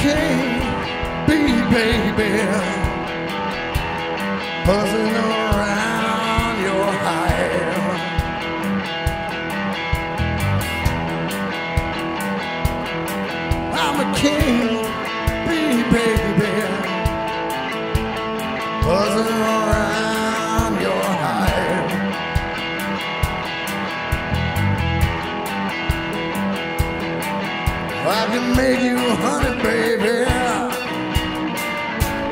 king bee, baby, buzzing around your hive. I'm a king bee, baby, buzzing around I can make you honey, baby.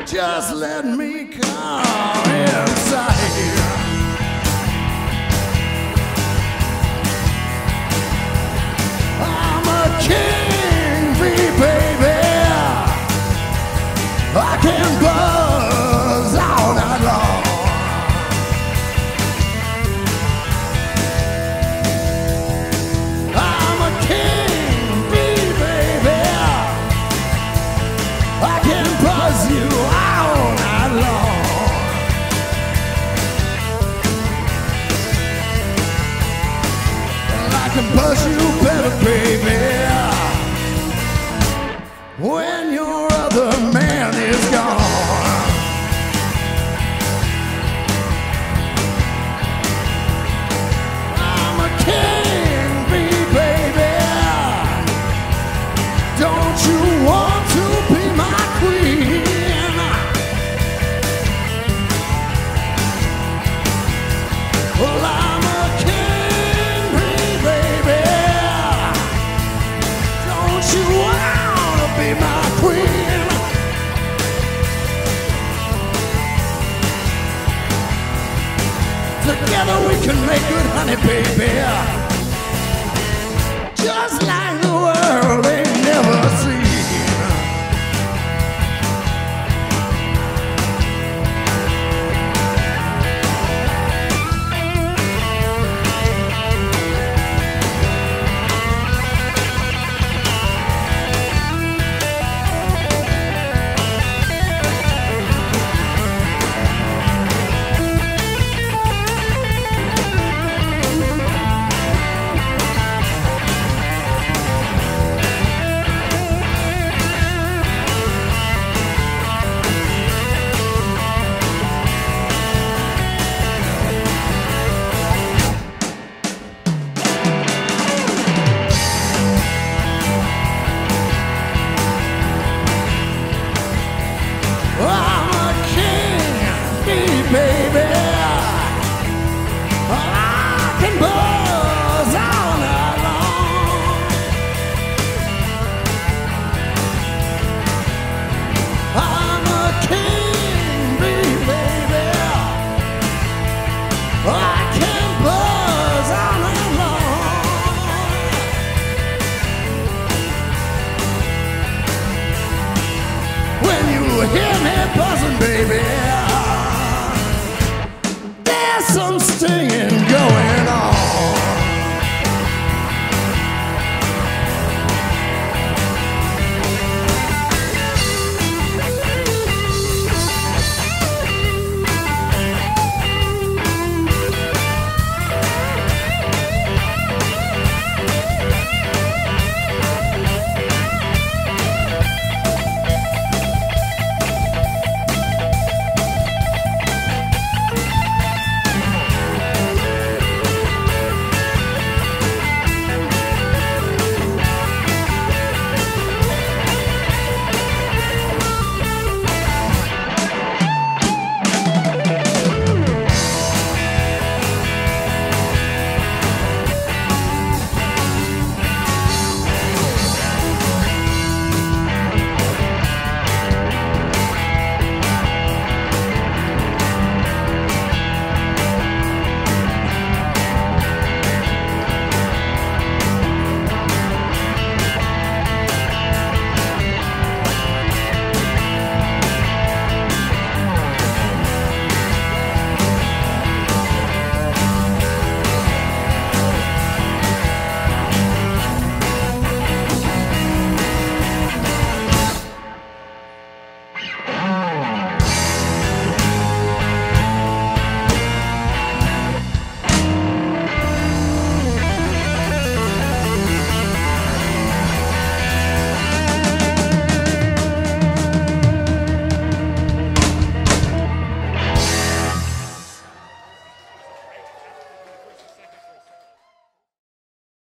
Just let me come inside. I'm a king bee, baby. I can buzz Buzz you better, baby. Together we can make good honey, baby. Just like the world